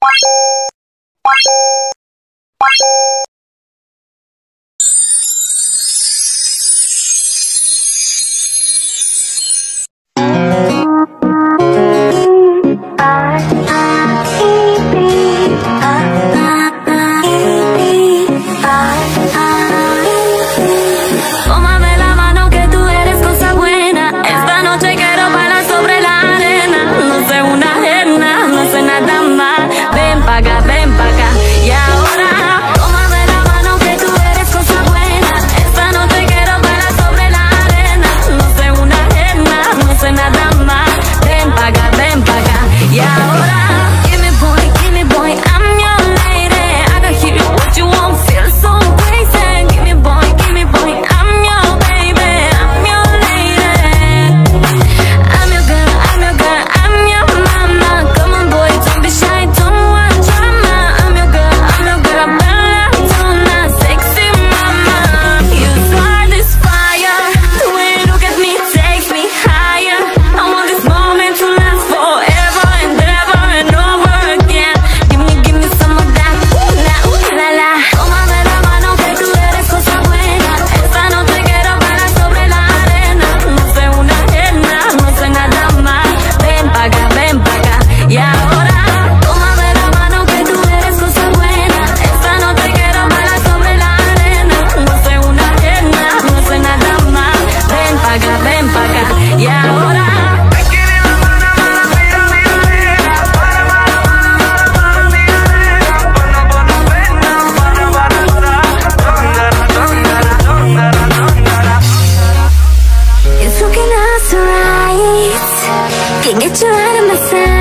Tómame Get you out of my sight.